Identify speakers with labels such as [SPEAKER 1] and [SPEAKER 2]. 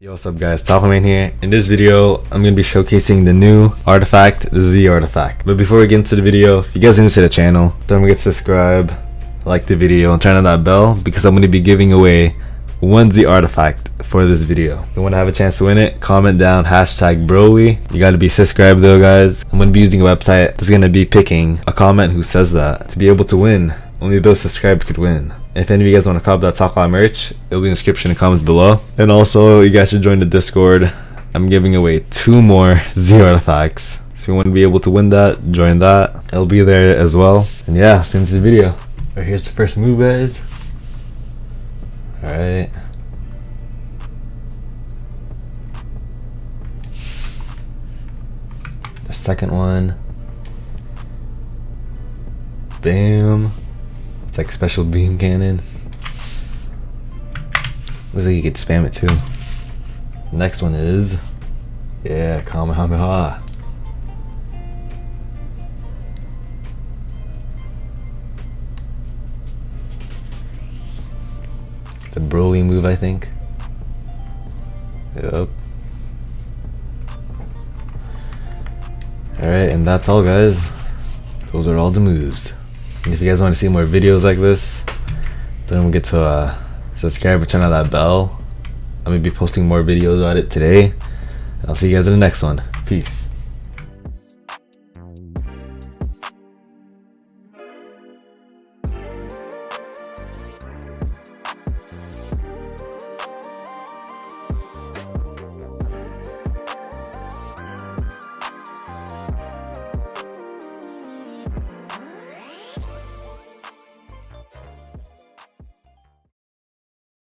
[SPEAKER 1] Yo, what's up guys, Taklaman here. In this video, I'm going to be showcasing the new artifact, the Z artifact. But before we get into the video, if you guys are new to the channel, don't forget to subscribe, like the video, and turn on that bell because I'm going to be giving away one Z artifact for this video. If you want to have a chance to win it, comment down hashtag Broly. You got to be subscribed though guys. I'm going to be using a website that's going to be picking a comment who says that to be able to win. Only those subscribed could win. If any of you guys want to cop that Loud merch, it'll be in the description and comments below. And also, you guys should join the Discord. I'm giving away two more zero artifacts. So if you want to be able to win that, join that. It'll be there as well. And yeah, since the video. Alright, here's the first move, guys. Alright. The second one. Bam. Like special beam cannon. Looks like you could spam it too. Next one is, yeah, Kamehameha. A Broly move, I think. Yep. Alright, and that's all, guys. Those are all the moves. And if you guys want to see more videos like this, don't forget to uh, subscribe and turn on that bell. I'm going to be posting more videos about it today. I'll see you guys in the next one. Peace.